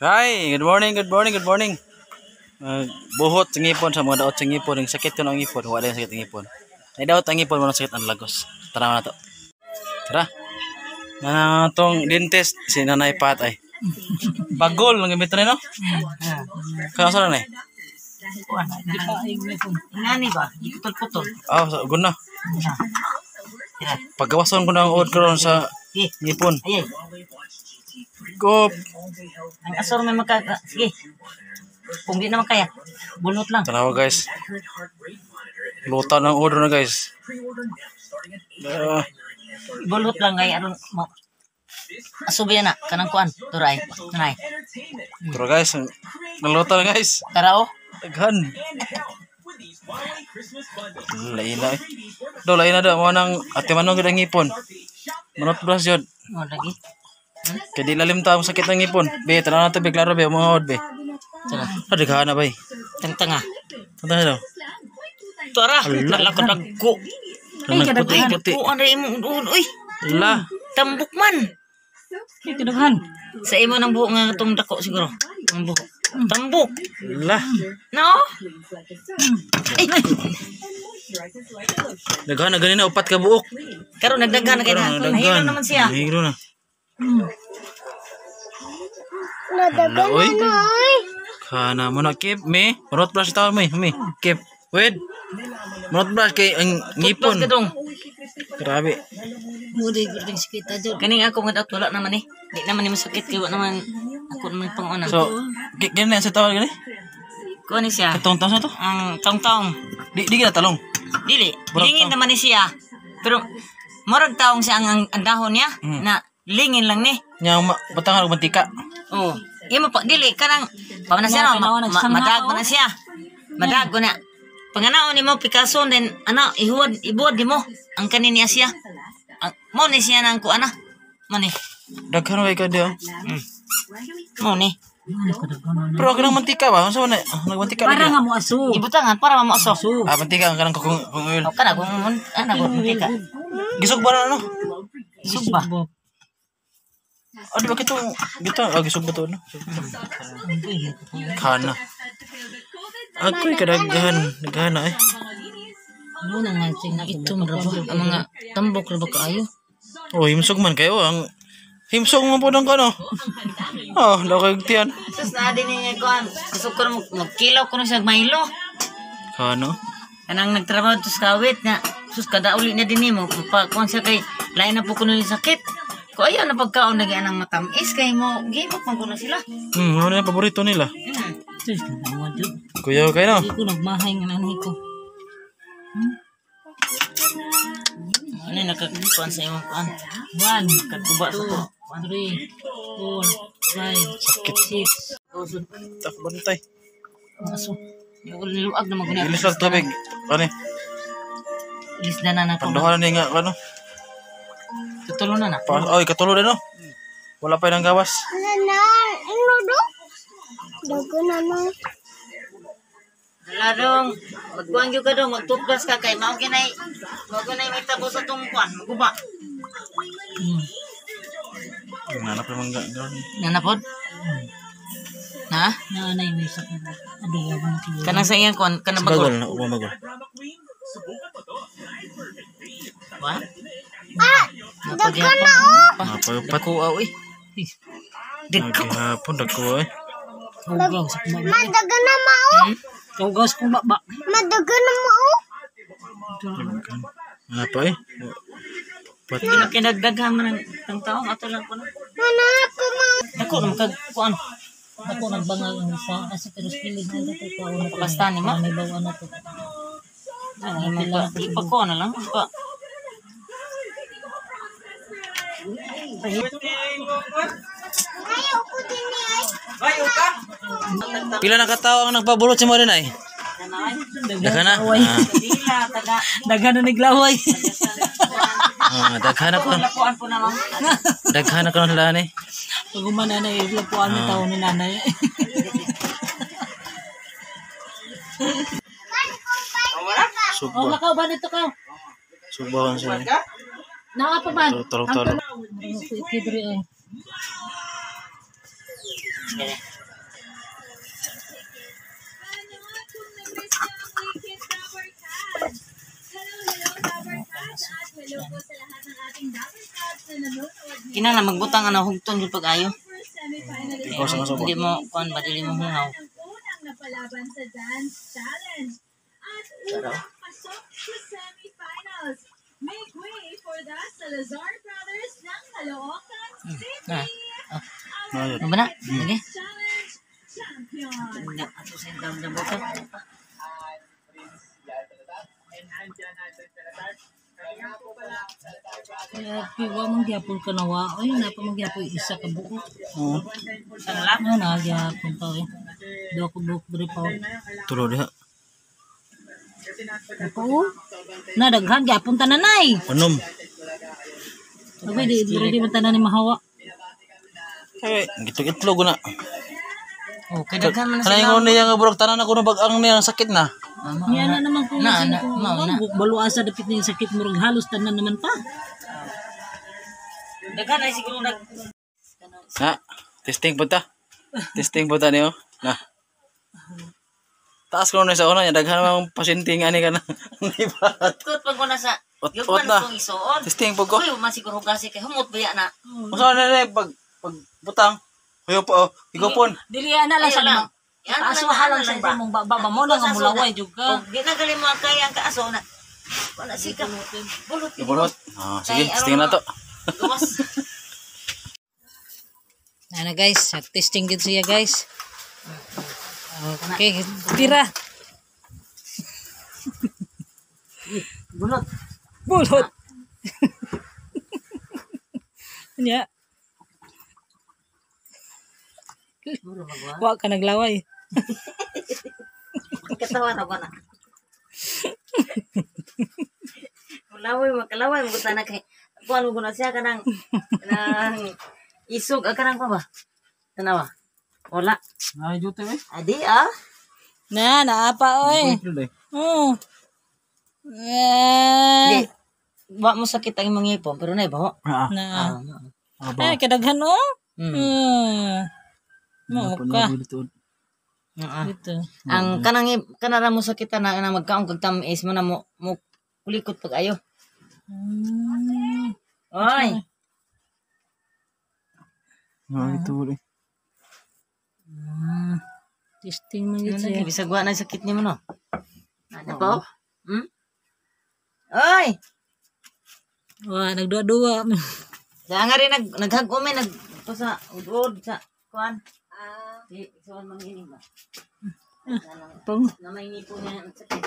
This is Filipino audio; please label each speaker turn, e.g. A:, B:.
A: Hi, good morning, good morning, good morning. Uh, buhot sa ngipon sa mga daot sa ngipon, yung sakit yun ang ngipon, wala yung sakit ang ngipon. Ay daot ang ngipon, wala sakit ang lagos. Tara na to. Tara. Na tong dentist si Nanay Pat ay. Bagol ng gamit na no? Kaya sa na eh?
B: Ngani ba? Putol-putol.
A: Ah, sa guna. Paggawason ko ng uod karon sa
B: Sige.
A: ngipon.
B: Ayay.
A: Go.
B: Ang asor may magka... Sige. Kung di naman kaya, bunot lang.
A: Tanawa guys. Luta ng order na guys. Ah,
B: Bunot lang ngay aron mo. Asubi na kanang kuan. Turay. Tunay.
A: pero guys, naluta na guys.
B: Tara oh.
A: Daghan. Lain na eh. Do, lain na daw. Mga nang ate manong gid ang ngipon. Manot bras yun.
B: Oh, lagi.
A: Kaya di lalim ta ang sakit ng ngipon. Be, tanaw na to be, klaro be, mga od be.
B: Tara.
A: Ah, daghan na ba eh.
B: Tanga-tanga.
A: Tanda na daw.
B: Tara. Nalakad ko.
A: Puti,
B: Ay,
A: puti.
B: ko ano imo uod uy.
A: La.
B: Tambok man.
C: Ay, kadaghan.
B: Sa imo nang buhok nga itong dako siguro. Ang buhok. Tambok.
A: La.
B: No? Ay,
A: Daghan na ganina, upat ka buok.
B: karon nagdaghan na kay na. Nahilo naman siya.
A: Nahilo na. Hala, oy. Kana mo na kip me. Manot brush tawag me, me. Kip. Wait. Manot brush kay ang
B: Ngipon.
A: Grabe.
B: Mudi guding sakit aja. Kaning ako nga wala naman eh. Di naman ni masakit kay wa naman ako naman panguna.
A: So, na sa tawag gani?
B: Kuha ni siya.
A: Katong taon na to?
B: Ang tong-tong.
A: Di di kita talong.
B: Dili.
A: Taong.
B: naman ni siya. Pero morag taong siya ang, ang, ang dahon niya
A: Mm.
B: na lingin lang ni.
A: Nya ma batangan og mantika.
B: Oh. Imo pa dili kanang pa na. Ma, ma, madag mo na siya. Madag ko na. Panganaon ni mo Picasso then ano ihuwad ibuwad di mo ang kanin niya siya. Ang, mo ni siya nang kuana. Mo ni.
A: Daghan way ka di. oh.
B: Mm. Mo ni.
A: Pero kanang mantika ba? Man na? Ah, Nagmantika
C: Para
A: lagi.
C: nga mo aso.
B: Ibutangan para mamaso.
A: Ah, mantika ang kanang kung kung oil.
B: Kana kung ana ko ka.
A: Gisog ba na ano?
B: Sugba.
A: Ah, di ba kito? Gito, ah, gisog ba to no? Kana. Ako'y kadaghan, daghan na eh.
B: Ano na nga sing ito man rabo ang mga tambok rabo kaayo.
A: Oh, himsog man kayo ang himsog mo po ng kano. Oh, lakag tiyan.
B: Sus na din niya kuan. Gusto ko magkilaw ko na siya Milo.
A: Kano?
B: Kanang nagtrabaho to sa kawit na sus kada uli na din mo pa kuan siya kay lain na po kuno yung sakit. Ko ayaw na pagkaon na anang matamis kay mo give up man kuno sila.
A: Hmm, ano yung paborito nila?
B: Hmm.
A: Kuya, kayo no?
C: Hindi ko nagmahay ng nanay ko.
B: Ano yung nakakuan sa imong kuan?
C: One,
B: Kagkuba sa ko.
C: three, four, five, six.
B: Kusod.
A: Tak bantay.
B: Aso. Yung luag na magunya.
A: Ilis lang tubig. Ano?
B: Ilis na na na.
A: Panduhan ni nga, ano?
B: Tutulo na na.
A: Pa, oy, katulo din no? Wala pa yung gawas.
B: Ladong, magkuhan yung ka dong, magtuplas ka kay mao kinay, kinay may tabo sa tungkuan, maguba.
A: Nanap naman ga. gano'n.
B: Nanapod? Ha?
C: Nanay may sakit. Ano ba natin?
B: Kanang sa iyang kuan, kanang
A: Bagol
B: bagol.
A: na, umamagol.
B: Wa? Ah! Dagka na
A: Napayupat.
B: Dako aw eh. Dagko.
A: Maghapon, dako eh.
C: Hugaw sa kumaba.
D: Madaga na mao.
C: Hugaw sa kumaba.
D: Madaga na mao.
A: Ano pa eh? Pat.
B: Na kinagdaghan man ng tang taong ato lang ko na.
D: Mana ako mao.
B: Dako na kag kuan.
C: Ako nagbangag ang isa kasi pero pilig na ito ko.
B: Basta ni ma.
C: May bawa na to.
B: Ay, magpa ipa ko na lang. Pa.
A: Pila na katao ang nagpabulot si mo rin ay? Daghan na? Ah,
C: Daghan na naglaway.
A: ah, daghan na ko.
B: na ma'am.
A: Daghan na ko ng lahan eh.
C: Pag umananay, lapuan ni tao ni nanay. Oh,
A: Sugba.
C: lakaw ba nito ka?
A: Sugba kan siya.
C: Naa pa ano
A: ko
C: ikidri eh.
B: Kina na magbutang ana hugton gyud pag-ayo.
A: Ikaw sa masubo.
B: Hindi mo kuan ba dili mo hungaw.
E: Nagpalaban sa dance challenge at upang pasok sa semifinals. Make way for the Salazar brothers ng Caloocan City.
B: Na. Ah,
A: Ayun.
B: ano ba na? Sige.
E: Champion.
B: Ato sa dam dam boto.
C: Kaya piwa mong gyapon ka nawa. Ay, napa mong gyapon isa ka buo.
A: Oo.
B: Sana lang.
C: Ano na gyapon pa eh. Do ko buok diri pa.
A: Tulo diha.
C: Ako. Na daghan gyapon tananay.
A: Unom.
C: Sabi di diri di man tanan ni mahawa.
A: Ay, gito itlog na.
B: Oh, kay daghan man na
A: Kanay
B: sila.
A: ko niya nga burok tanan ako na bagang niya sakit na.
C: Yan na naman kung
B: Na, na,
C: kung
B: mao na.
C: baluan sa dapit ni sakit murag halos tanan naman pa.
B: Daghan ay siguro nag
A: Na, testing punta. Testing punta niyo. Na. Taas ko na sa una, daghan mga pasyente nga ni ka na. Di ba?
B: Kot pag na sa
A: Ot-
B: Yung
A: ot
B: man
A: na. Testing po ko.
B: Uy, masiguro kasi kay humot ba yan na.
A: Masa na na pag pag butang. Kuya po, oh. Higupon.
C: Dili na lang sa mga
B: Yan lang
C: Asuhan lang
B: ano
C: sa mong baba mo na nga mulaway
B: sugat.
C: juga.
B: Kung ginagali mo ang kaya ang kaaso na. Wala sika. Bulot.
A: Ibulot. Ah, sige,
B: Kay,
A: testing na
B: ano,
A: to.
C: Ano guys, testing din siya guys. Okay, tira.
B: Bulot.
C: Bulot. Nya,
B: Buro magwa.
C: wa ka naglaway.
B: Katawan ako na. Kalaway mo, kalaway mo na kay kuan mo na siya kanang kanang isog ah, kanang pa ba? Tanawa. Wala.
A: Ay, jute eh.
B: Adi ah.
C: Na, naapa oy. Oh.
B: Di.
C: Eh.
B: Wa mo sakit ang imong ngipon pero na ba?
A: Ah,
C: Na.
B: Ah.
A: ah.
C: Ay, kadaghan oh.
B: Hmm.
C: Hmm. Mo ka
B: Ah.
C: dito.
B: Ang kanang kanara mo sakit na na magkaon kag tamis mo na mo mo kulikot pag ayo.
C: Hmm.
B: Oy.
A: Ah, ito ulit.
C: Hmm. Testing man yun
B: Ano
C: siya.
B: lagi bisag wa na sakit nimo no? Ano pa? Hmm? Oy.
C: Wa, nagduwa-duwa.
B: Sa nga rin nag naghag-umi nag to sa road sa kuan. Ah, di so man ba?
C: Pang
B: Na may nipo niya ang sakit.